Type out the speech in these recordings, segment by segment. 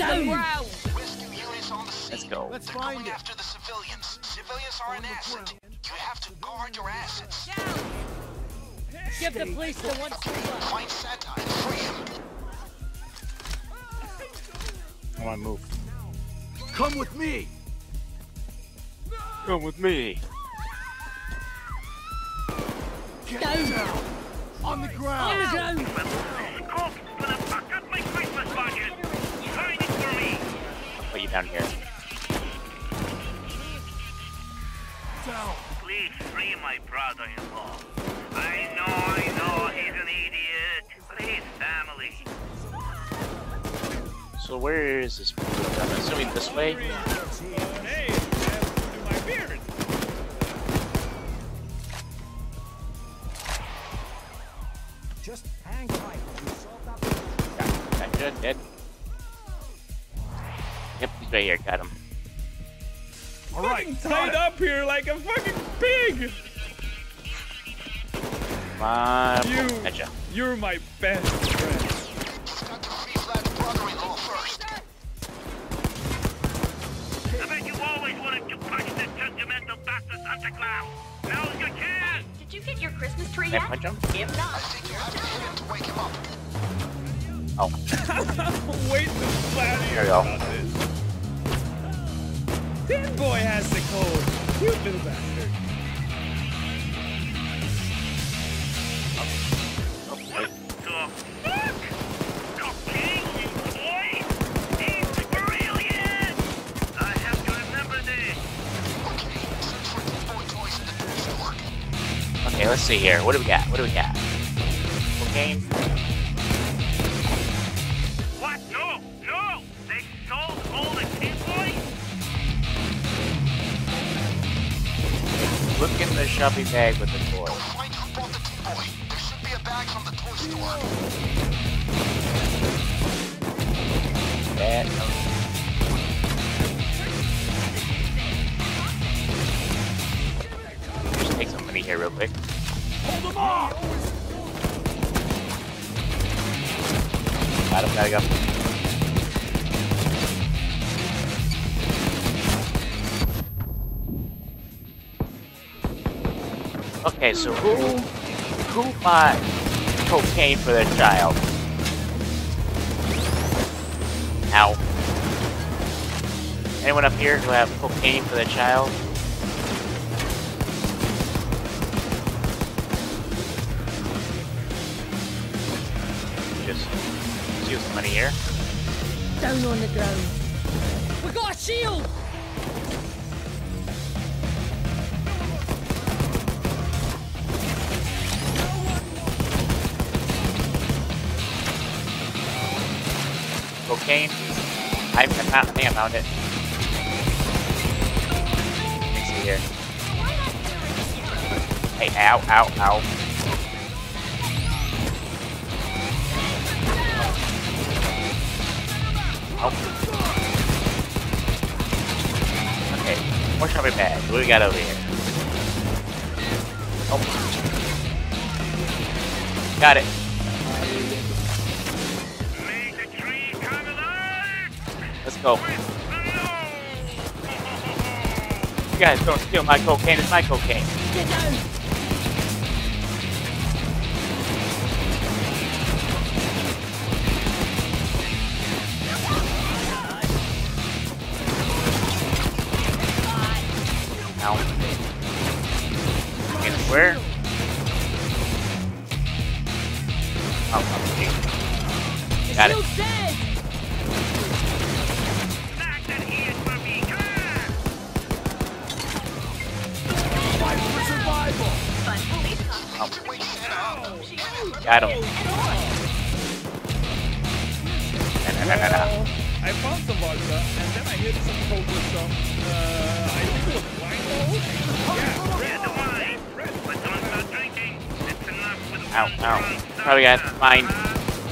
down! Rescue units on the scene. Let's go. Let's They're find going it. after the civilians. Civilians are an asset. You have to guard your assets. Give the police the one two one. Find Santa and free him. Come on, move. Come with me. Come with me. Get Down. down. On the On the ground! Cook, gonna fuck up my Christmas budget. Sign it for me. Put you down here. Please free my brother-in-law. I know, I know, he's an idiot, but he's family. So where is this? I'm assuming this way. Right here. Got him. All right. Tied up here like a fucking pig. Come on. You- Gotcha. You're my best friend. He's got to free Vlad's brother-in-law first. I bet you always wanted to punch the sentimental bastard Santa Claus. Now's your chance. Did you get your Christmas tree I yet? punch him? If I not, think you have to hit him to wake him up. Oh, Wait to flat There we go. About boy has the code. You little bastard. Okay, let's see here. What do we got? What do we got? Look in the shopping bag with the toy. Who the Tin Boy. There should be a bag from the toy store. That. Just take some money here real quick. Hold them off. Got him, gotta go. Okay, so who who bought cocaine for their child? Ow. Anyone up here who have cocaine for their child? Just use money here. Down on the ground. We got a shield! Cocaine. I, found, I think I found it. Let see here. Hey, ow, ow, ow. Oh. Okay, more shopping bag. What do we got over here? Oh. Got it. Go. You guys don't steal my cocaine. It's my cocaine.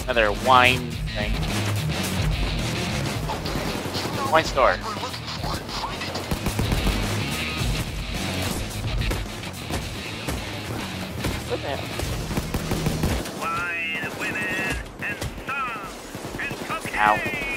Another wine thing. Wine store. We're looking for it. Find it. What the hell? Wine, women, and songs, and cocaine! Ow.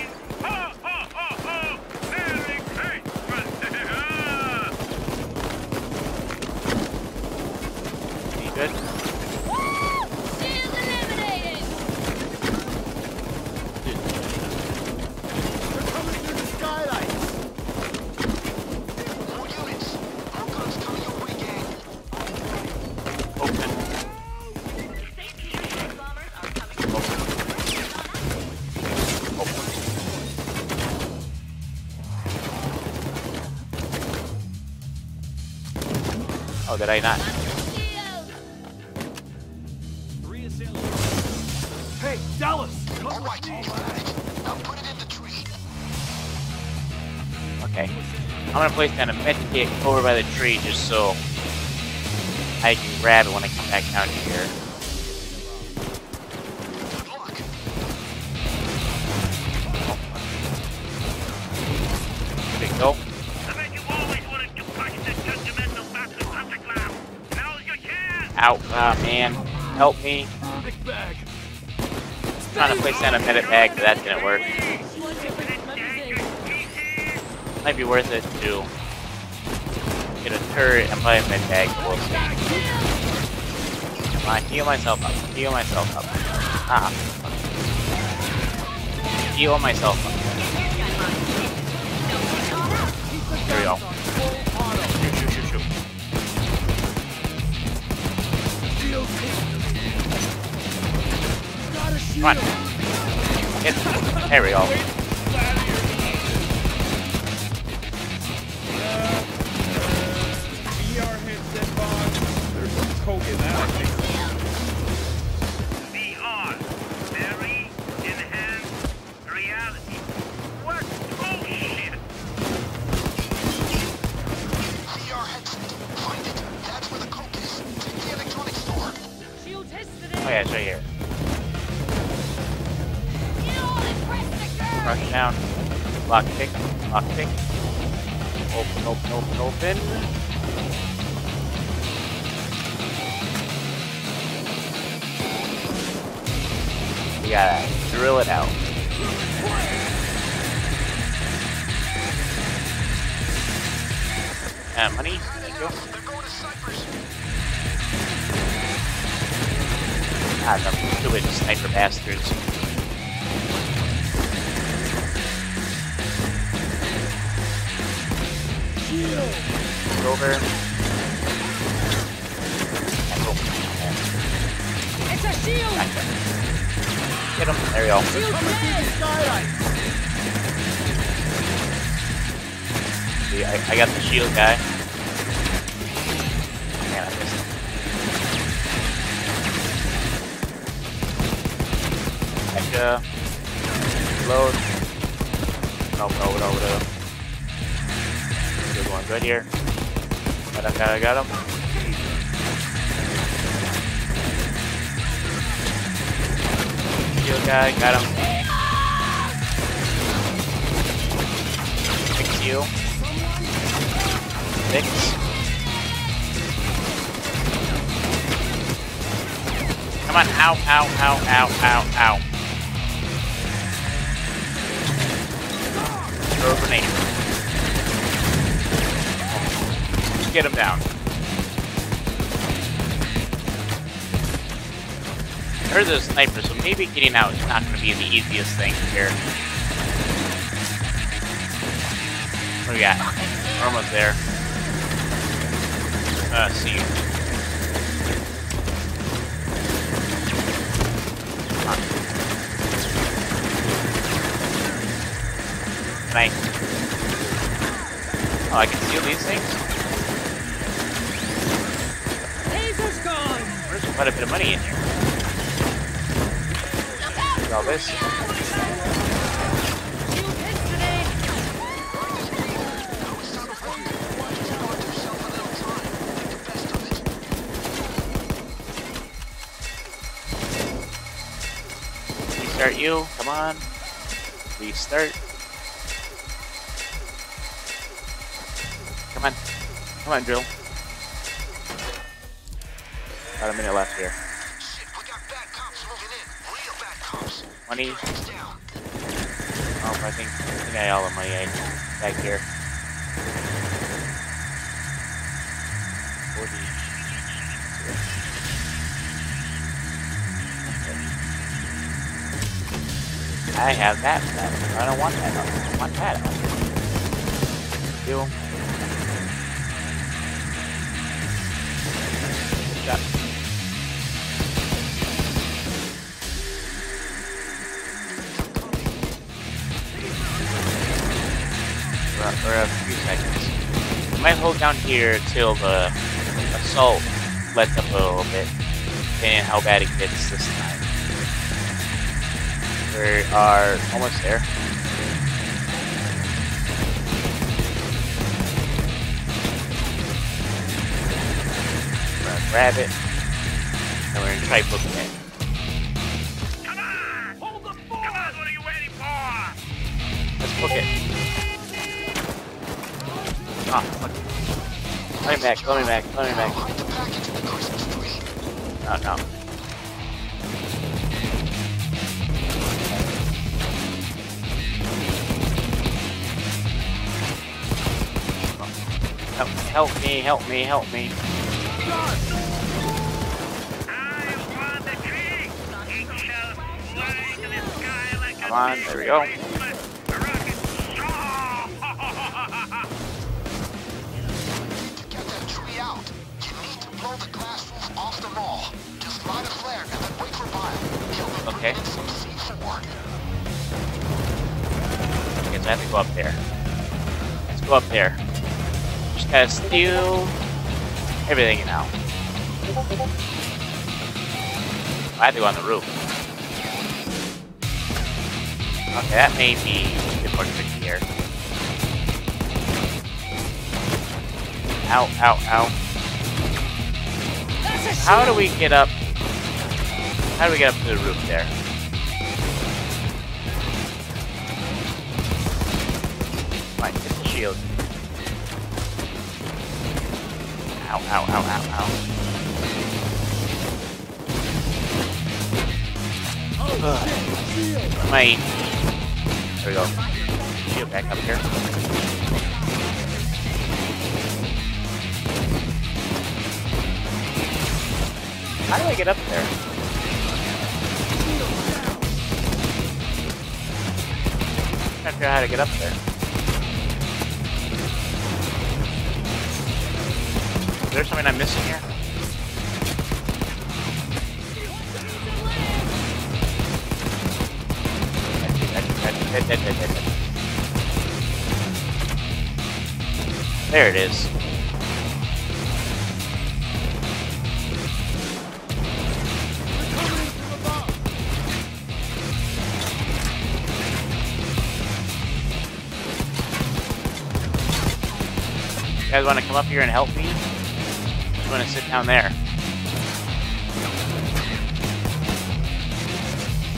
Oh, did I not? Shield! Three assailants. Hey, Dallas! Come All with right, me. you got it. Now put it in the tree. Okay. I'm gonna place down a med kit over by the tree just so I can grab it when I come back down here. Out. Ah, man. Help me. Bag. trying to place down a medic bag, but that didn't work. Might be worth it to get a turret and buy a med bag. We'll see. Come on, heal myself up. Heal myself up. Ah. Heal myself up. There we go. Come. There we go. We gotta drill it out. Uh, money? Thank you. They're going to Cypress. Ah, them stupid sniper bastards. Over. And boom. It's a shield! Gotcha. Get him. There we go. See, I, I got the shield guy. Man, I missed him. Gotcha. Uh, load. No, no, no, no. Good one, good here. Got him, got him, got him. Guy, got him. Fix you. Fix. Come on, ow, ow, ow, ow, ow, ow. Throw a grenade. Get him down. Heard there's a sniper, so maybe getting out is not going to be the easiest thing here. What do we got? We're almost there. Uh, see you. Can I? Oh, I can steal these things? There's quite a bit of money in here. All this. Restart you. Come on. Restart. Come on. Come on, drill. About a minute left here. money. Oh, I think, I got all the money I back here. 40. I have that. I don't want that. I want that. Do. For, a few seconds. I might hold down here till the assault lets up a little bit, depending on how bad it gets this time. We are almost there. We're gonna grab it, and we're gonna try booking it. Come on! Hold the fort! Come on, what are you waiting for? Let's book it. Ah, fuck. Let me back, let me back, let me back. Tree. No, no. Help, me, help me, help me. Come on, there we go. The glass roof off the mall. Just light a flare and then wait for Bile. Okay. bringing in some C4. Okay, so I have to go up there. Let's go up there. Just gotta steal everything now. I have to go on the roof. Okay, that may be a bit more tricky here. Ow, ow, ow. How do we get up? How do we get up to the roof there? Right, get the shield. Ow, ow, ow, ow, ow. Ugh. My... There we go. Shield back up here. How do I get up there? To figure out how to get up there. Is there something I'm missing here? There it is. You guys want to come up here and help me? Just want to sit down there.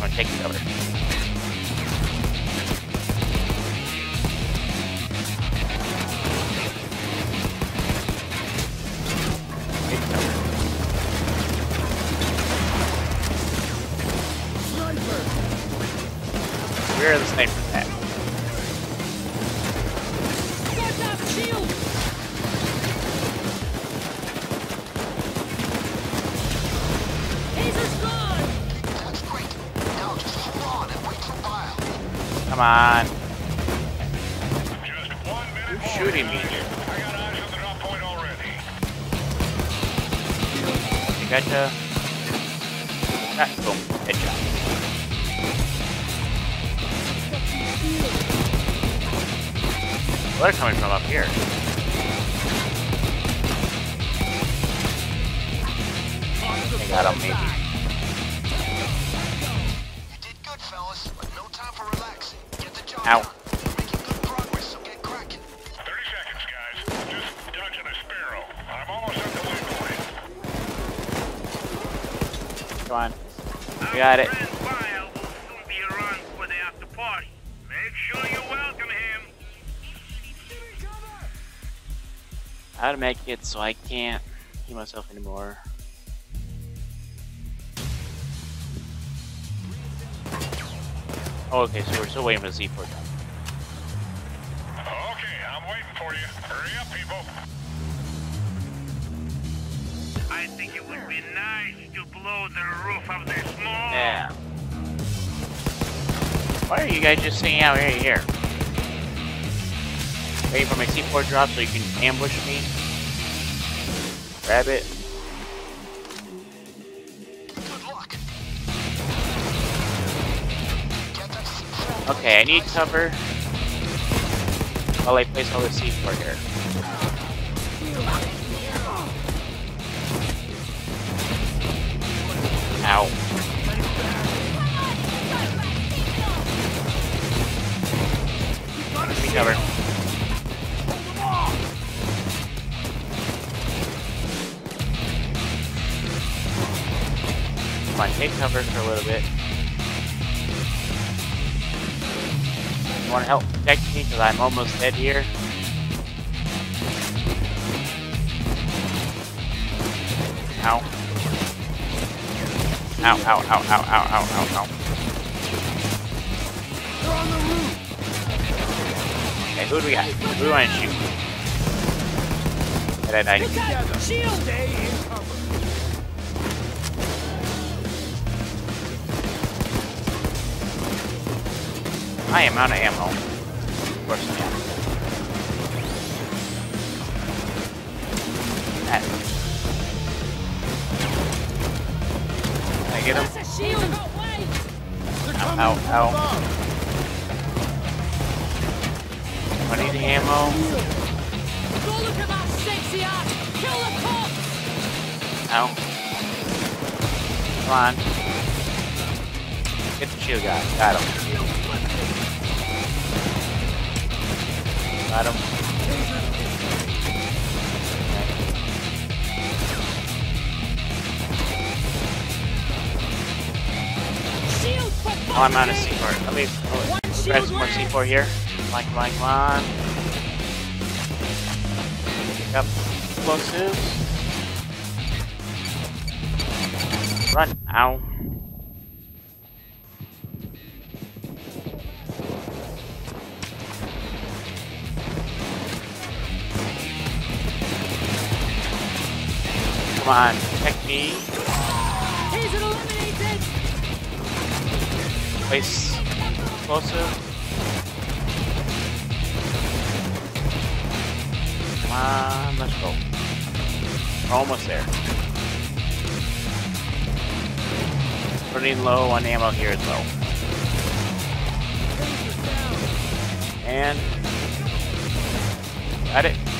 I'm take cover. Take cover. Where are the snipers on. Just one minute Who's shooting me here? I got eyes on the drop point already. You gotcha. Ah, boom. Headshot. Well, they're coming from up here. I got him, maybe. Make sure you welcome him. How to make it so I can't heal myself anymore. Oh, okay, so we're still waiting for the C4 done. Okay, I'm waiting for you. Hurry up, people. I think it would be nice to blow the roof of this mall. Yeah. Why are you guys just sitting out right here? Waiting for my C4 drop so you can ambush me? Grab it. Okay, I need cover. While I place all the C4 here. Ow. Give me cover. Come on, take cover for a little bit. You wanna help protect me? Because I'm almost dead here. Ow. Ow, ow, ow, ow, ow, ow, ow, ow. Okay, who do we got? Who do we want to shoot? Did I die? Shield! I am out of ammo. Of course I am. That. Can I get him? That's a shield! Away! Ow, ow, ow. I need ammo. Go look at that sexy ass! Kill the cops! Ow. Come on. Get the shield guy. Got him. Got him. Oh, I'm out of C4. Let me grab some more. C4 here. Like, like, on. Pick up explosives. Run. Ow. Come on, me. He's eliminated! Place explosive. Come on, let's go. We're almost there. Running low on ammo here as well. And got it.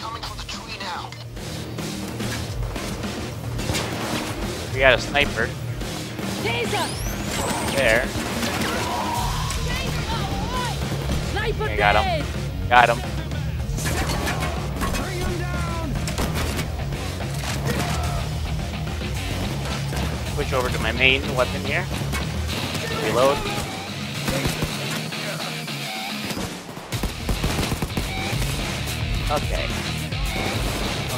Coming for the tree now. We got a sniper there. Sniper got him. Got him. Switch over to my main weapon here. Reload. Okay.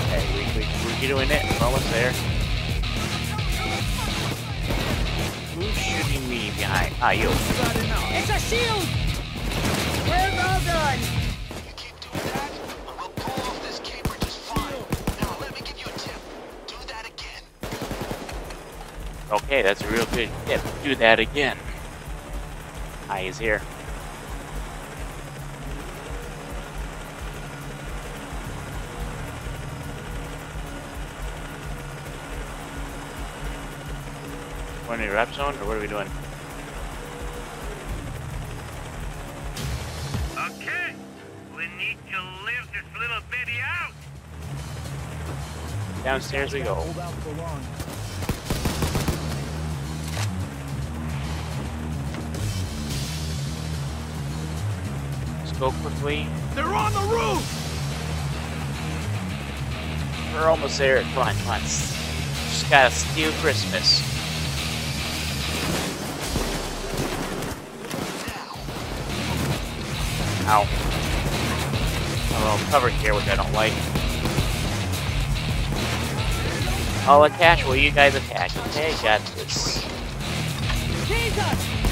Okay, we, we, we're doing it. We're almost there. Who's shooting me behind? Ah, you. It's a shield! We're all done! You keep doing that, Okay, that's a real good tip. Do that again. Ah, he's here. We're in a rep zone, or what are we doing? Okay, we need to lift this little bitty out. Downstairs we go. Hold out for long. Let's go quickly. They're on the roof. We're almost there. Come on, come on. Just gotta steal Christmas. Ow. A little cover here, which I don't like. I'll attach while you guys attack. Okay, got this. Jesus!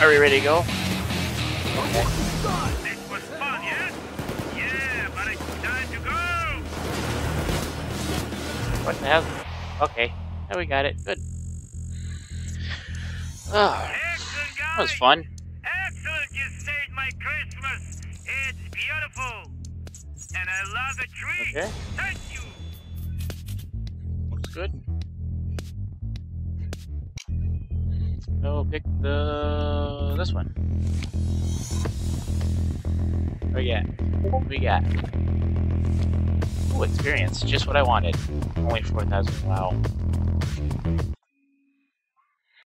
Are we ready to go? This was fun, yes? Yeah, but it's time to go. What the hell? Okay, now we got it. Good. Oh, that was fun. Excellent, you saved my Christmas. It's beautiful. And I love the tree. Okay. So pick the this one. Oh yeah, we got. Ooh, experience, just what I wanted. Only four thousand. Wow.